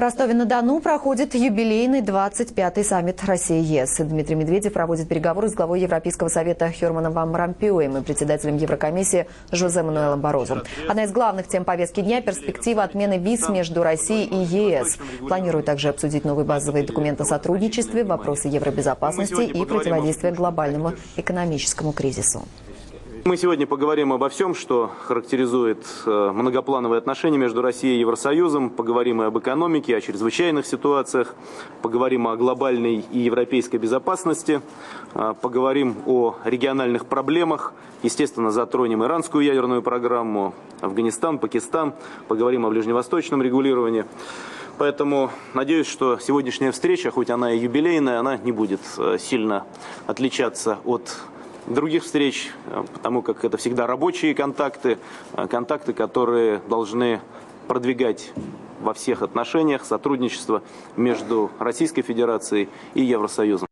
Ростове-на-Дону проходит юбилейный 25-й саммит России-ЕС. Дмитрий Медведев проводит переговоры с главой Европейского совета Херманом Ван Рампюем и председателем Еврокомиссии Жозе Мануэлом Борозу. Одна из главных тем повестки дня – перспектива отмены виз между Россией и ЕС. Планируют также обсудить новые базовые документы о сотрудничестве, вопросы евробезопасности и противодействия глобальному экономическому кризису. Мы сегодня поговорим обо всем, что характеризует э, многоплановые отношения между Россией и Евросоюзом, поговорим и об экономике, о чрезвычайных ситуациях, поговорим о глобальной и европейской безопасности, э, поговорим о региональных проблемах, естественно, затронем иранскую ядерную программу, Афганистан, Пакистан, поговорим о ближневосточном регулировании. Поэтому надеюсь, что сегодняшняя встреча, хоть она и юбилейная, она не будет э, сильно отличаться от других встреч, э, потому как это всегда рабочие контакты, э, контакты, которые должны продвигать во всех отношениях сотрудничество между Российской Федерацией и Евросоюзом.